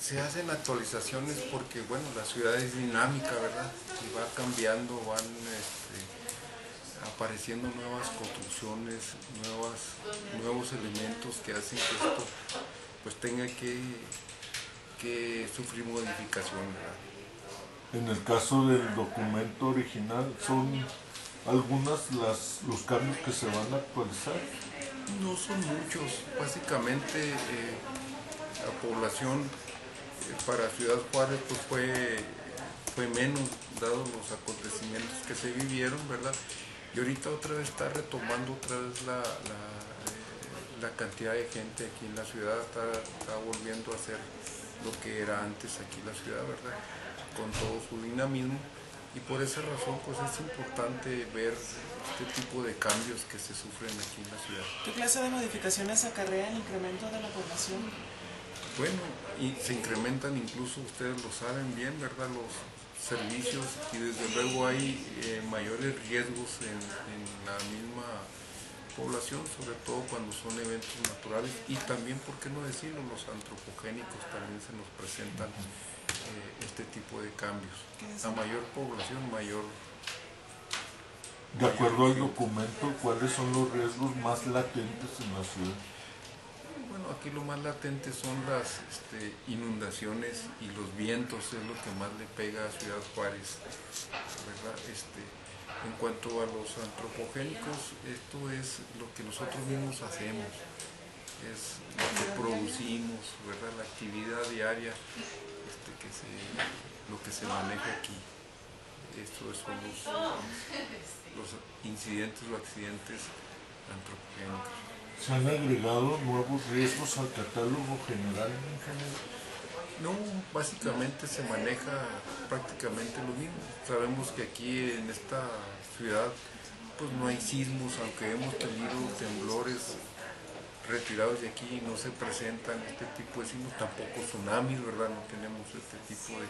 se hacen actualizaciones porque, bueno, la ciudad es dinámica, ¿verdad? Y va cambiando, van este, apareciendo nuevas construcciones, nuevas, nuevos elementos que hacen que esto pues tenga que, que sufrir modificación, ¿verdad? En el caso del documento original, ¿son algunas las, los cambios que se van a actualizar? No son muchos, básicamente eh, la población eh, para Ciudad Juárez pues fue, fue menos dados los acontecimientos que se vivieron, ¿verdad? Y ahorita otra vez está retomando otra vez la, la, eh, cantidad de gente aquí en la ciudad, está, está volviendo a ser lo que era antes aquí la ciudad, ¿verdad? Con todo su dinamismo y por esa razón pues es importante ver este tipo de cambios que se sufren aquí en la ciudad. ¿Qué clase de modificaciones acarrea el incremento de la población? Bueno, y se incrementan incluso, ustedes lo saben bien, ¿verdad? Los servicios y desde luego hay eh, mayores riesgos en, en, la misma población, sobre todo cuando son eventos naturales y también, ¿por qué no decirlo? Los antropogénicos también se nos presentan eh, este tipo de cambios. A mayor población, mayor... De acuerdo al documento, ¿cuáles son los riesgos más latentes en la ciudad? Bueno, aquí lo más latente son las este, inundaciones y los vientos, es lo que más le pega a Ciudad Juárez. Este, en cuanto a los antropogénicos, esto es lo que nosotros mismos hacemos, es lo que producimos, la actividad diaria este, lo que se maneja aquí. Estos son los, los incidentes o accidentes antropogénicos. ¿Se han agregado nuevos riesgos al catálogo general en general? No, básicamente se maneja prácticamente lo mismo. Sabemos que aquí en esta ciudad pues no hay sismos, aunque hemos tenido temblores retirados de aquí no se presentan este tipo de sismos, tampoco tsunamis, ¿verdad? No tenemos este tipo de,